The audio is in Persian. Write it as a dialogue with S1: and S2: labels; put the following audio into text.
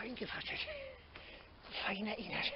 S1: فەرینگی فەرچێک فەینە ئینەر